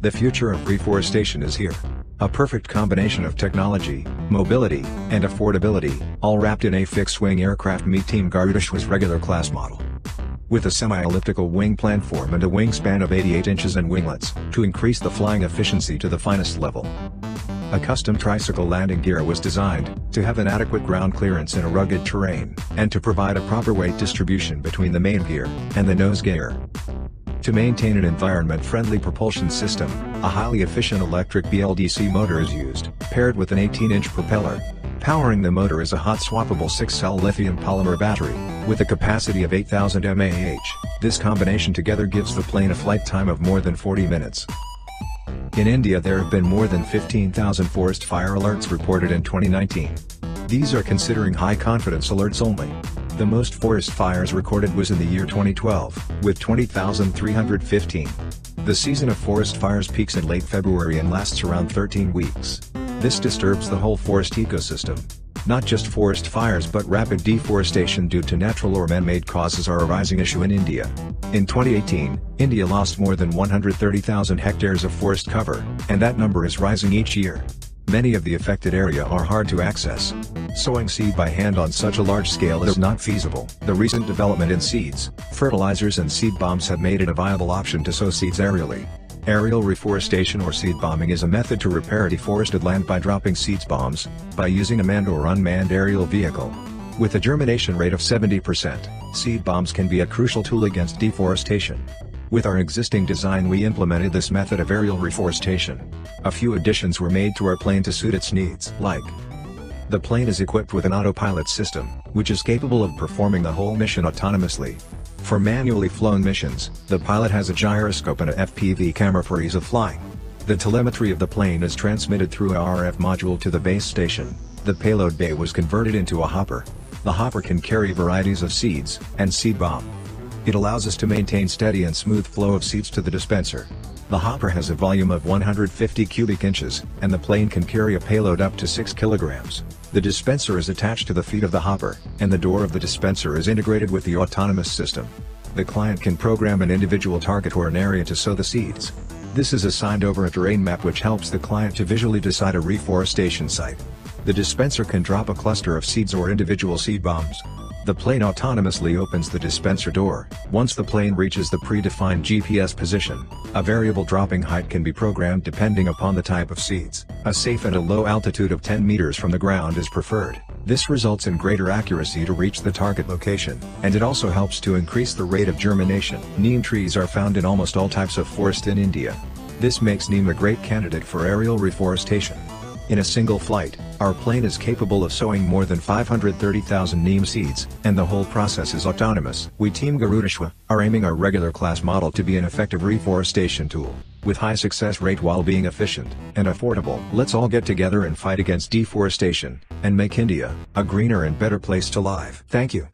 The future of reforestation is here. A perfect combination of technology, mobility, and affordability, all wrapped in a fixed-wing aircraft meet Team Garudashwa's regular class model. With a semi-elliptical wing platform and a wingspan of 88 inches and winglets, to increase the flying efficiency to the finest level. A custom tricycle landing gear was designed, to have an adequate ground clearance in a rugged terrain, and to provide a proper weight distribution between the main gear, and the nose gear. To maintain an environment-friendly propulsion system, a highly efficient electric BLDC motor is used, paired with an 18-inch propeller. Powering the motor is a hot swappable 6-cell lithium polymer battery, with a capacity of 8000 mAh. This combination together gives the plane a flight time of more than 40 minutes. In India there have been more than 15,000 forest fire alerts reported in 2019. These are considering high confidence alerts only. The most forest fires recorded was in the year 2012, with 20,315. The season of forest fires peaks in late February and lasts around 13 weeks. This disturbs the whole forest ecosystem. Not just forest fires but rapid deforestation due to natural or man-made causes are a rising issue in India. In 2018, India lost more than 130,000 hectares of forest cover, and that number is rising each year. Many of the affected area are hard to access. Sowing seed by hand on such a large scale is not feasible. The recent development in seeds, fertilizers and seed bombs have made it a viable option to sow seeds aerially. Aerial reforestation or seed bombing is a method to repair deforested land by dropping seeds bombs, by using a manned or unmanned aerial vehicle. With a germination rate of 70%, seed bombs can be a crucial tool against deforestation. With our existing design we implemented this method of aerial reforestation. A few additions were made to our plane to suit its needs, like the plane is equipped with an autopilot system, which is capable of performing the whole mission autonomously. For manually flown missions, the pilot has a gyroscope and a FPV camera for ease of flying. The telemetry of the plane is transmitted through a RF module to the base station. The payload bay was converted into a hopper. The hopper can carry varieties of seeds, and seed bomb. It allows us to maintain steady and smooth flow of seeds to the dispenser. The hopper has a volume of 150 cubic inches, and the plane can carry a payload up to 6 kilograms. The dispenser is attached to the feet of the hopper, and the door of the dispenser is integrated with the autonomous system. The client can program an individual target or an area to sow the seeds. This is assigned over a terrain map which helps the client to visually decide a reforestation site. The dispenser can drop a cluster of seeds or individual seed bombs. The plane autonomously opens the dispenser door. Once the plane reaches the predefined GPS position, a variable dropping height can be programmed depending upon the type of seeds. A safe and a low altitude of 10 meters from the ground is preferred. This results in greater accuracy to reach the target location, and it also helps to increase the rate of germination. Neem trees are found in almost all types of forest in India. This makes neem a great candidate for aerial reforestation. In a single flight, our plane is capable of sowing more than 530,000 neem seeds, and the whole process is autonomous. We Team Garudashwa are aiming our regular class model to be an effective reforestation tool, with high success rate while being efficient and affordable. Let's all get together and fight against deforestation, and make India a greener and better place to live. Thank you.